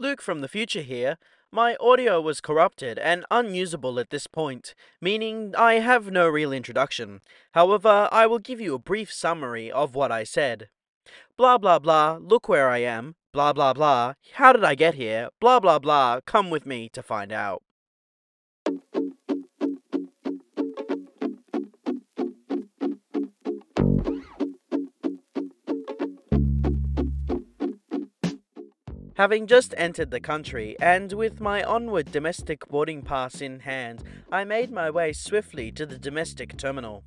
Luke from the future here. My audio was corrupted and unusable at this point, meaning I have no real introduction. However, I will give you a brief summary of what I said. Blah blah blah, look where I am. Blah blah blah, how did I get here? Blah blah blah, come with me to find out. Having just entered the country, and with my onward domestic boarding pass in hand, I made my way swiftly to the domestic terminal.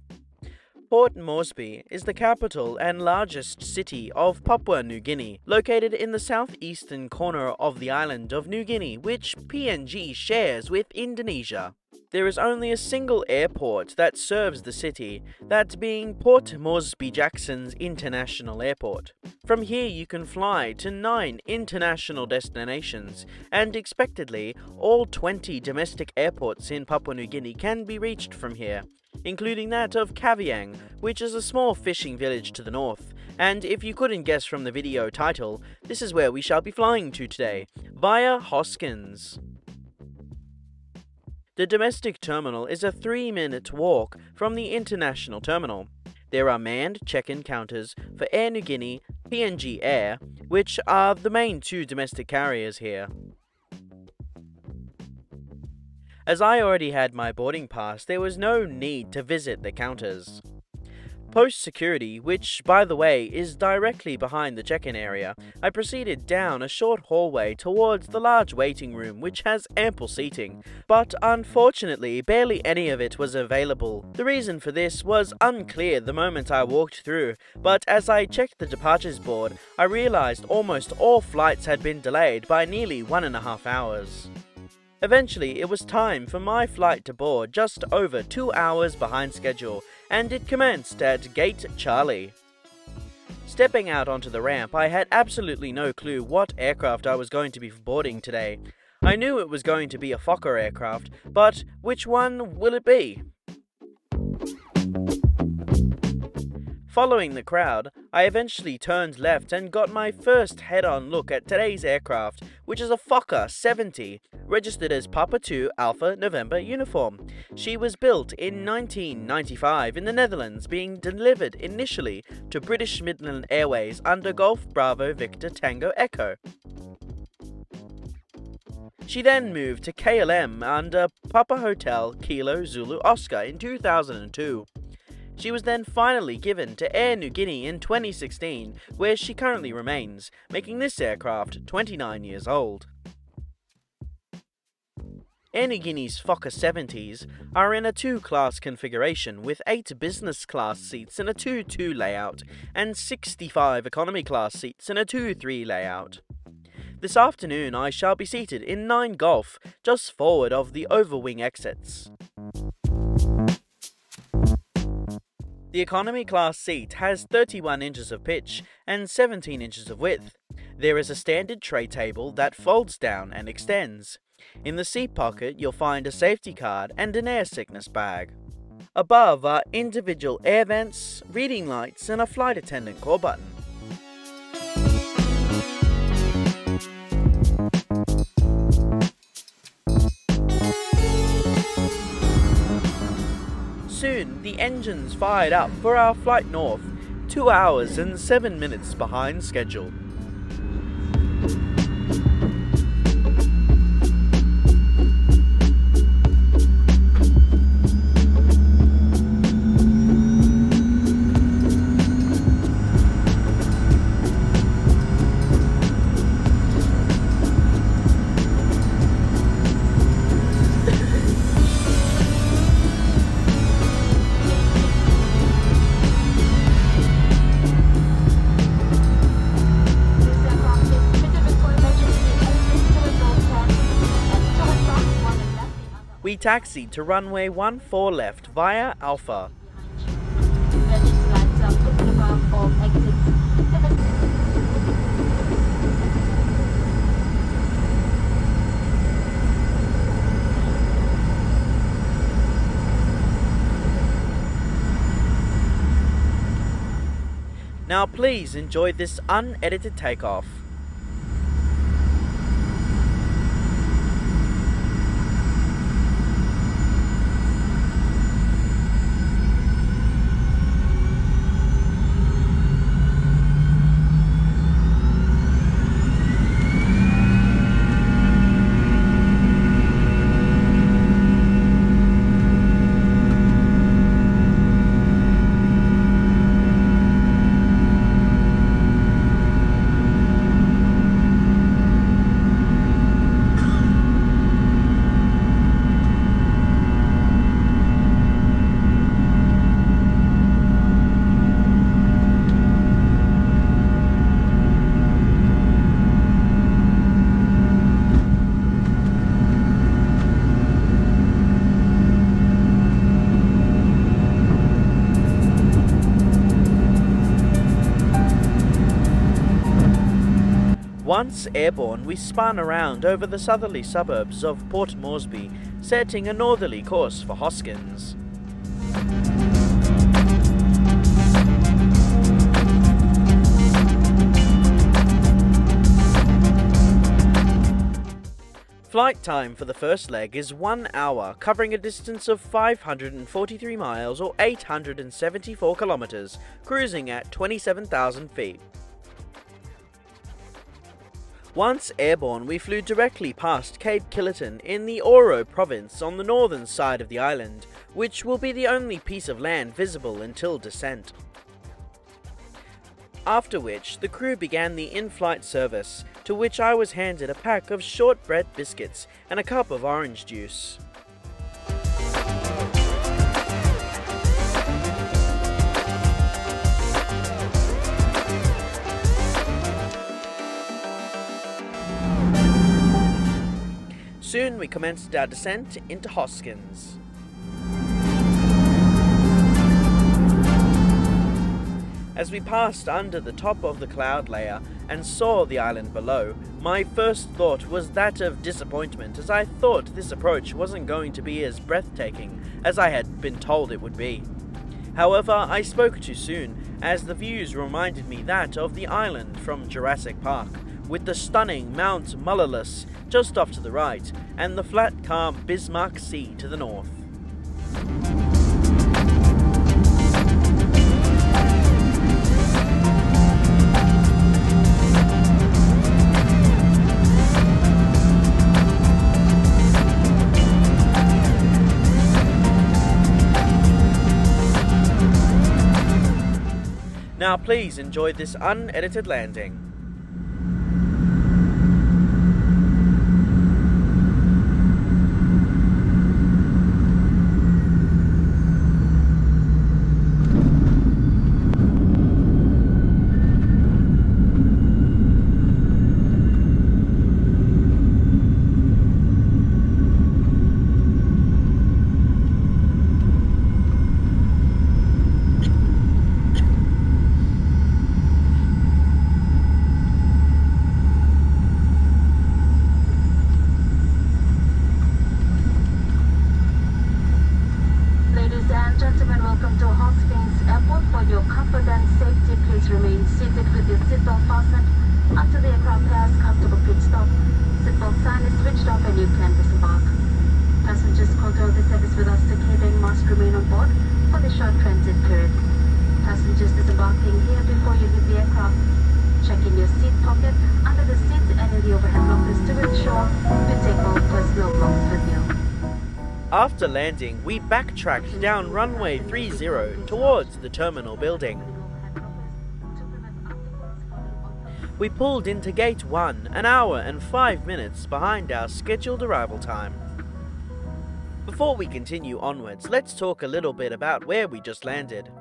Port Moresby is the capital and largest city of Papua New Guinea, located in the southeastern corner of the island of New Guinea, which PNG shares with Indonesia. There is only a single airport that serves the city, that being Port Moresby Jackson's International Airport. From here you can fly to 9 international destinations, and expectedly, all 20 domestic airports in Papua New Guinea can be reached from here, including that of Kavieng, which is a small fishing village to the north. And if you couldn't guess from the video title, this is where we shall be flying to today, via Hoskins. The domestic terminal is a three minute walk from the international terminal. There are manned check in counters for Air Niugini, PNG Air, which are the main two domestic carriers here. As I already had my boarding pass, there was no need to visit the counters. Post security, which, by the way, is directly behind the check in area, I proceeded down a short hallway towards the large waiting room, which has ample seating, but unfortunately, barely any of it was available. The reason for this was unclear the moment I walked through, but as I checked the departures board, I realized almost all flights had been delayed by nearly one and a half hours. Eventually, it was time for my flight to board just over two hours behind schedule, and it commenced at Gate Charlie. Stepping out onto the ramp, I had absolutely no clue what aircraft I was going to be boarding today. I knew it was going to be a Fokker aircraft, but which one will it be? Following the crowd, I eventually turned left and got my first head-on look at today's aircraft, which is a Fokker 70, registered as Papa 2 Alpha November uniform. She was built in 1995 in the Netherlands, being delivered initially to British Midland Airways under Golf Bravo Victor Tango Echo. She then moved to KLM under Papa Hotel Kilo Zulu Oscar in 2002. She was then finally given to Air Niugini in 2016, where she currently remains, making this aircraft 29 years old. Air Niugini's Fokker 70s are in a two-class configuration with 8 business class seats in a 2-2 layout and 65 economy class seats in a 2-3 layout. This afternoon I shall be seated in 9 Golf, just forward of the overwing exits. The economy class seat has 31 inches of pitch and 17 inches of width. There is a standard tray table that folds down and extends. In the seat pocket, you'll find a safety card and an air sickness bag. Above are individual air vents, reading lights, and a flight attendant call button. Soon, the engines fired up for our flight north, 2 hours and 7 minutes behind schedule. We taxied to runway 14 left via Alpha. Now please enjoy this unedited takeoff. Once airborne, we spun around over the southerly suburbs of Port Moresby, setting a northerly course for Hoskins. Flight time for the first leg is 1 hour, covering a distance of 543 miles or 874 kilometers, cruising at 27,000 feet. Once airborne, we flew directly past Cape Killerton in the Oro province on the northern side of the island, which will be the only piece of land visible until descent. After which, the crew began the in-flight service, to which I was handed a pack of shortbread biscuits and a cup of orange juice. Soon we commenced our descent into Hoskins. As we passed under the top of the cloud layer and saw the island below, my first thought was that of disappointment as I thought this approach wasn't going to be as breathtaking as I had been told it would be. However, I spoke too soon, as the views reminded me that of the island from Jurassic Park, with the stunning Mount Mullerless just off to the right, and the flat calm Bismarck Sea to the north. Now please enjoy this unedited landing. After landing, we backtracked down runway 30 towards the terminal building. We pulled into gate 1 an hour and 5 minutes behind our scheduled arrival time. Before we continue onwards, let's talk a little bit about where we just landed.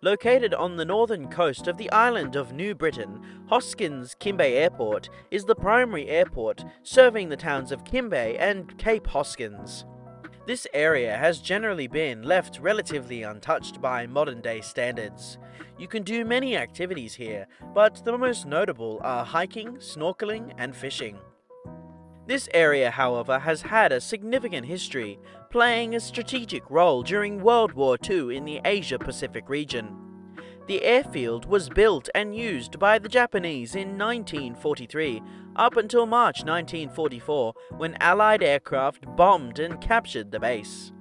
Located on the northern coast of the island of New Britain, Hoskins Kimbe Airport is the primary airport serving the towns of Kimbe and Cape Hoskins. This area has generally been left relatively untouched by modern day standards. You can do many activities here, but the most notable are hiking, snorkeling, and fishing. This area, however, has had a significant history, playing a strategic role during World War II in the Asia Pacific region. The airfield was built and used by the Japanese in 1943 up until March 1944 when Allied aircraft bombed and captured the base.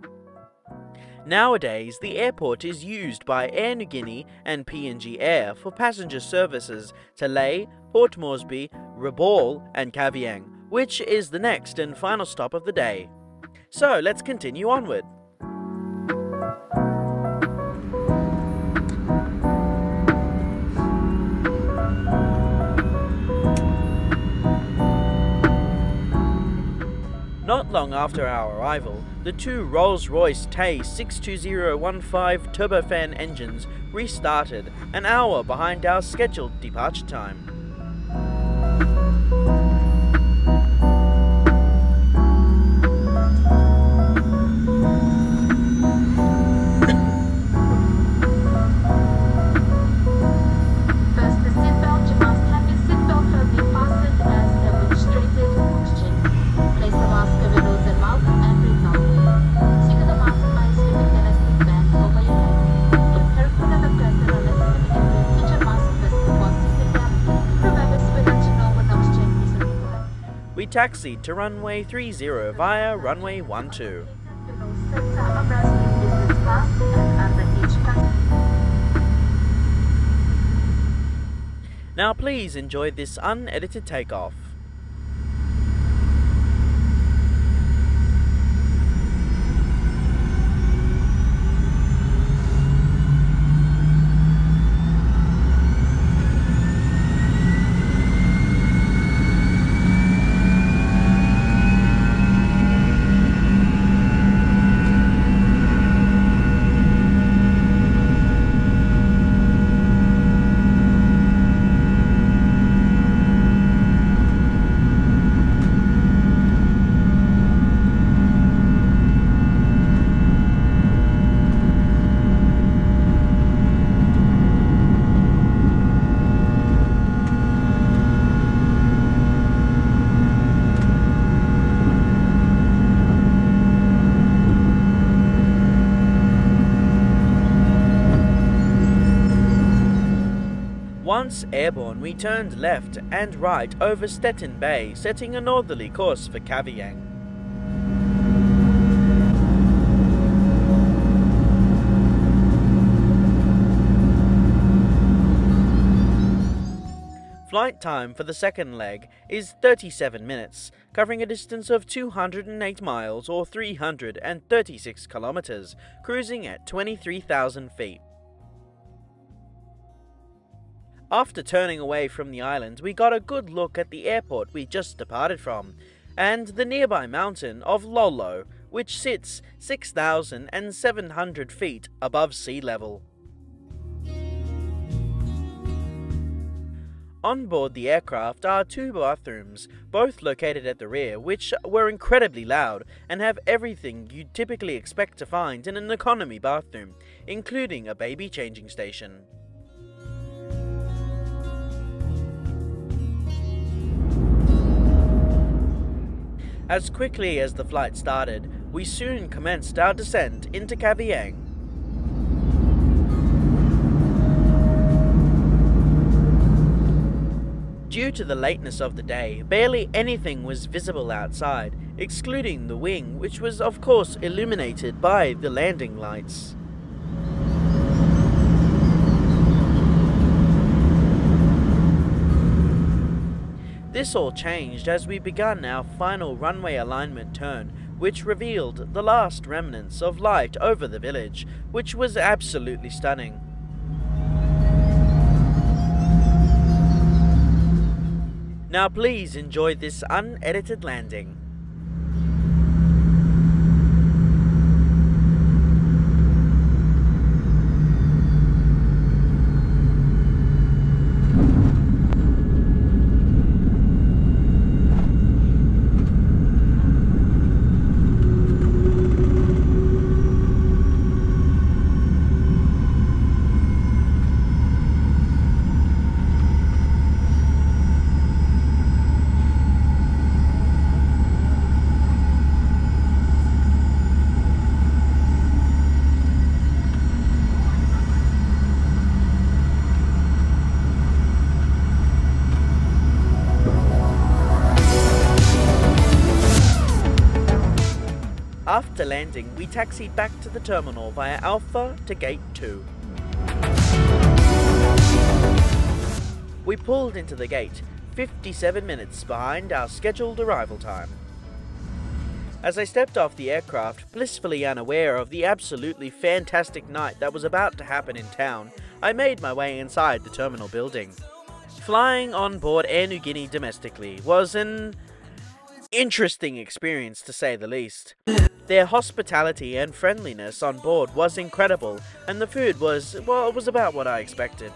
Nowadays, the airport is used by Air Niugini and PNG Air for passenger services to Lae, Port Moresby, Rabaul, and Kavieng, which is the next and final stop of the day. So let's continue onward. Long after our arrival, the two Rolls-Royce Tay 62015 turbofan engines restarted an hour behind our scheduled departure time. We taxied to runway 30 via runway 12. Now please enjoy this unedited takeoff. Once airborne, we turned left and right over Stettin Bay, setting a northerly course for Kavieng. Flight time for the second leg is 37 minutes, covering a distance of 208 miles or 336 kilometers, cruising at 23,000 feet. After turning away from the island, we got a good look at the airport we just departed from, and the nearby mountain of Lolo, which sits 6,700 feet above sea level. On board the aircraft are two bathrooms, both located at the rear, which were incredibly loud and have everything you'd typically expect to find in an economy bathroom, including a baby changing station. As quickly as the flight started, we soon commenced our descent into Kavieng. Due to the lateness of the day, barely anything was visible outside, excluding the wing, which was of course illuminated by the landing lights. This all changed as we began our final runway alignment turn, which revealed the last remnants of light over the village, which was absolutely stunning. Now please enjoy this unedited landing. After landing, we taxied back to the terminal via Alpha to Gate 2. We pulled into the gate, 57 minutes behind our scheduled arrival time. As I stepped off the aircraft, blissfully unaware of the absolutely fantastic night that was about to happen in town, I made my way inside the terminal building. Flying on board Air Niugini domestically was an interesting experience to say the least. Their hospitality and friendliness on board was incredible, and the food was, well, it was about what I expected.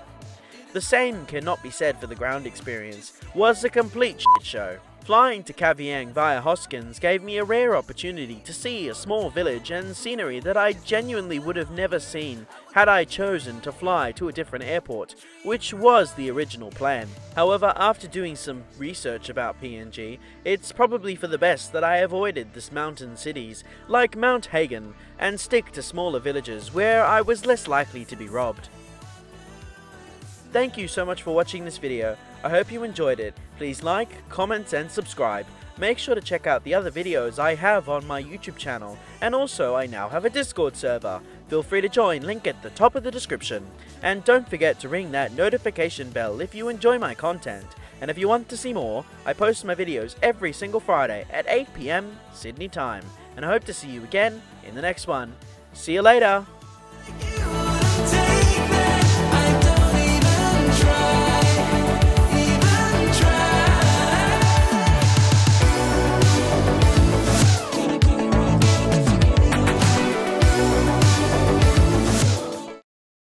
The same cannot be said for the ground experience, was a complete shit show. Flying to Kavieng via Hoskins gave me a rare opportunity to see a small village and scenery that I genuinely would have never seen had I chosen to fly to a different airport, which was the original plan. However, after doing some research about PNG, it's probably for the best that I avoided the mountain cities like Mount Hagen and stick to smaller villages where I was less likely to be robbed. Thank you so much for watching this video. I hope you enjoyed it. Please like, comment, and subscribe. Make sure to check out the other videos I have on my YouTube channel, and also I now have a Discord server. Feel free to join, link at the top of the description. And don't forget to ring that notification bell if you enjoy my content. And if you want to see more, I post my videos every single Friday at 8pm Sydney time. And I hope to see you again in the next one. See you later!